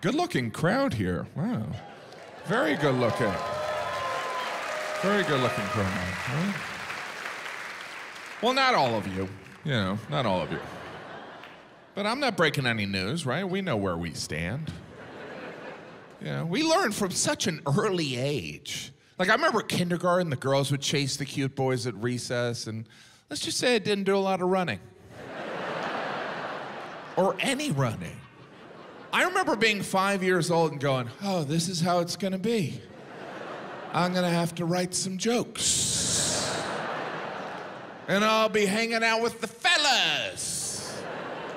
Good looking crowd here. Wow. Very good looking. Very good looking crowd. Well, not all of you. You know, not all of you. But I'm not breaking any news, right? We know where we stand. Yeah, we learn from such an early age. Like I remember kindergarten, the girls would chase the cute boys at recess, and let's just say I didn't do a lot of running. or any running. I remember being five years old and going, oh, this is how it's gonna be. I'm gonna have to write some jokes. and I'll be hanging out with the fellas.